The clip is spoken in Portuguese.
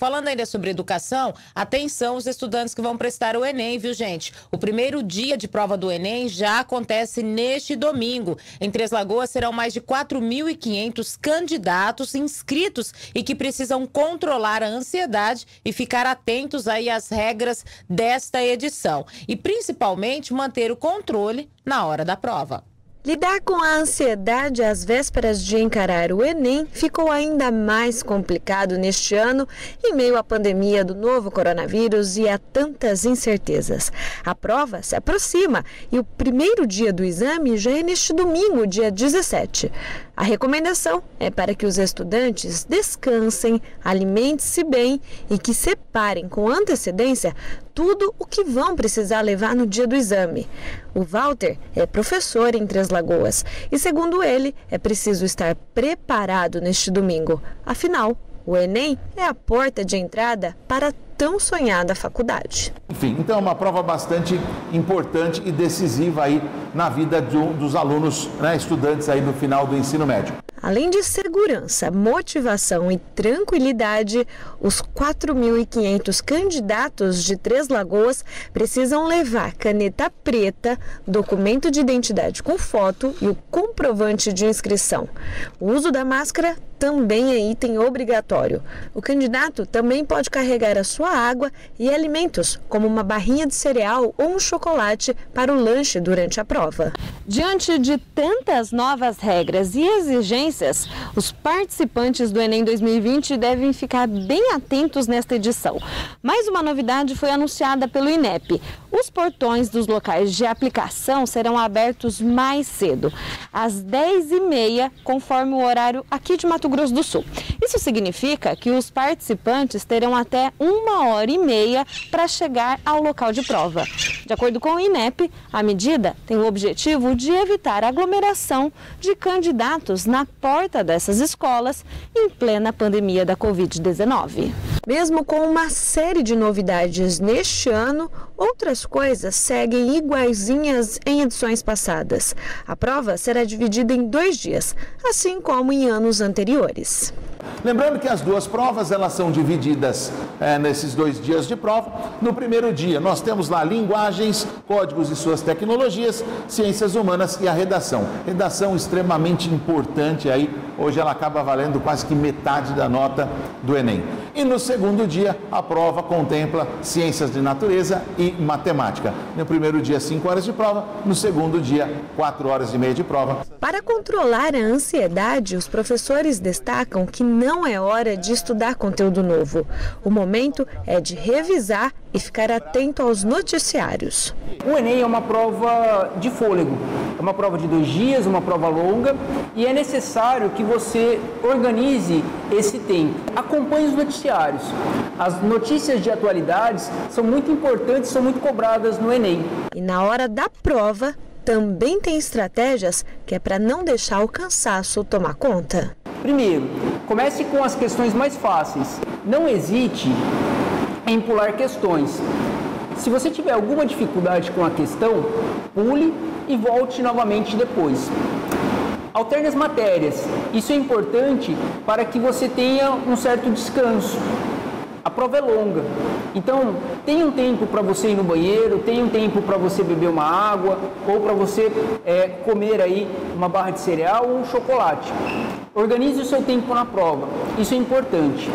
Falando ainda sobre educação, atenção os estudantes que vão prestar o Enem, viu, gente? O primeiro dia de prova do Enem já acontece neste domingo. Em Três Lagoas serão mais de 4.500 candidatos inscritos e que precisam controlar a ansiedade e ficar atentos aí às regras desta edição. E principalmente manter o controle na hora da prova. Lidar com a ansiedade às vésperas de encarar o Enem ficou ainda mais complicado neste ano, em meio à pandemia do novo coronavírus e a tantas incertezas. A prova se aproxima e o primeiro dia do exame já é neste domingo, dia 17. A recomendação é para que os estudantes descansem, alimentem-se bem e que separem com antecedência tudo o que vão precisar levar no dia do exame. O Walter é professor em Três Lagoas e, segundo ele, é preciso estar preparado neste domingo. Afinal, o Enem é a porta de entrada para tão sonhada faculdade. Enfim, então é uma prova bastante importante e decisiva aí na vida do, dos alunos, né, estudantes aí no final do ensino médio. Além de segurança, motivação e tranquilidade, os 4.500 candidatos de Três Lagoas precisam levar caneta preta, documento de identidade com foto e o comprovante de inscrição. O uso da máscara também é item obrigatório. O candidato também pode carregar a sua água e alimentos, como uma barrinha de cereal ou um chocolate, para o lanche durante a prova. Diante de tantas novas regras e exigências, os participantes do Enem 2020 devem ficar bem atentos nesta edição. Mais uma novidade foi anunciada pelo INEP. Os portões dos locais de aplicação serão abertos mais cedo, às 10h30, conforme o horário aqui de Mato Grosso do Sul. Isso significa que os participantes terão até uma hora e meia para chegar ao local de prova. De acordo com o INEP, a medida tem o objetivo de evitar aglomeração de candidatos na porta dessas escolas em plena pandemia da Covid-19. Mesmo com uma série de novidades neste ano, outras coisas seguem iguaizinhas em edições passadas. A prova será dividida em dois dias, assim como em anos anteriores. Lembrando que as duas provas elas são divididas é, nesses dois dias de prova. No primeiro dia nós temos lá linguagens, códigos e suas tecnologias, ciências humanas e a redação. Redação extremamente importante aí. Hoje ela acaba valendo quase que metade da nota do Enem. E no segundo dia a prova contempla ciências de natureza e matemática. No primeiro dia cinco horas de prova, no segundo dia quatro horas e meia de prova. Para controlar a ansiedade, os professores destacam que não é hora de estudar conteúdo novo. O momento é de revisar e ficar atento aos noticiários. O Enem é uma prova de fôlego, é uma prova de dois dias, uma prova longa e é necessário que você organize esse tempo. Acompanhe os noticiários. As notícias de atualidades são muito importantes, são muito cobradas no Enem. E na hora da prova, também tem estratégias que é para não deixar o cansaço tomar conta. Primeiro, comece com as questões mais fáceis. Não hesite em pular questões. Se você tiver alguma dificuldade com a questão, pule e volte novamente depois. Alterne as matérias. Isso é importante para que você tenha um certo descanso. A prova é longa, então tem um tempo para você ir no banheiro, tem um tempo para você beber uma água ou para você é, comer aí uma barra de cereal ou um chocolate. Organize o seu tempo na prova, isso é importante.